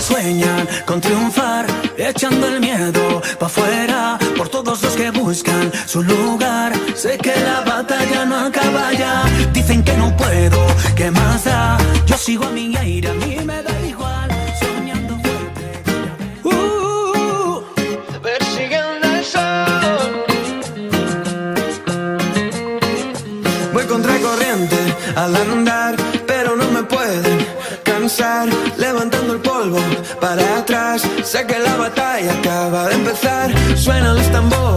sueñan con triunfar, echando el miedo pa' afuera, por todos los que buscan su lugar. Sé que la batalla no acaba ya, dicen que no puedo, ¿qué más da? Yo sigo a mi aire, a mí me da igual, soñando fuerte. Uh, persiguiendo el sol. Voy contra corriente al andar, pero no me pueden Levantando el polvo para atrás, sé que la batalla acaba de empezar. Suenan los tambores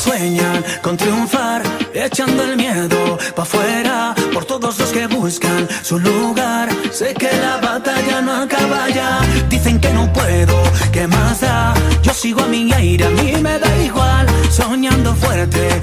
sueñan con triunfar, echando el miedo pa' afuera. Por todos los que buscan su lugar. Sé que la batalla no acaba ya. Dicen que no puedo, ¿qué más da? Yo sigo a mi aire, a mí me da igual. Soñando fuerte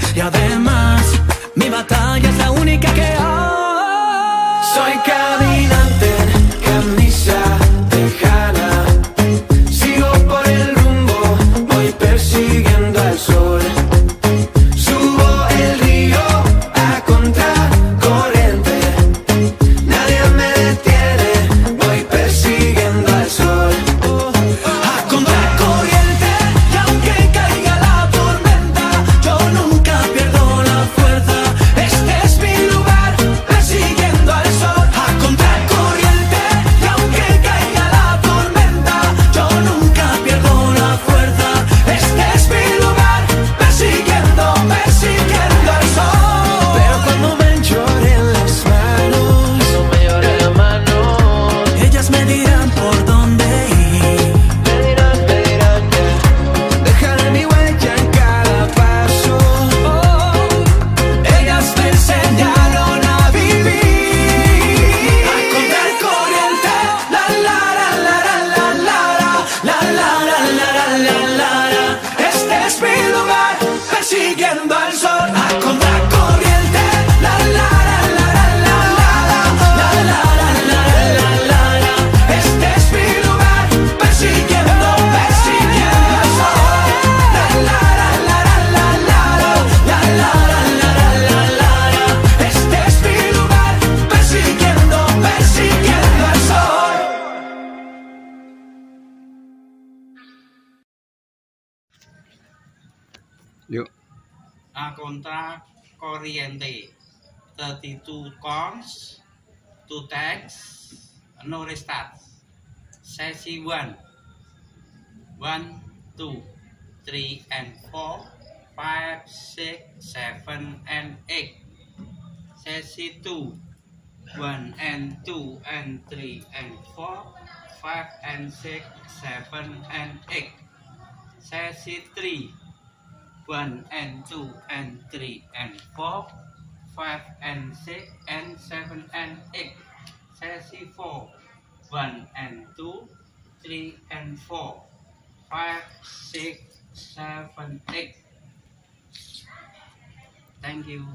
Yuk. a contra corriente 32 cons two tags no restart sesi 1 1 2 3 and 4 5 6 7 and 8 sesi 2 1 and 2 and 3 and 4 5 and 6 7 and 8 sesi 3 1 and 2 and 3 and 4, 5 and 6 and 7 and 8, 34, 1 and 2, 3 and 4, 5, 6, 7, 8. Thank you.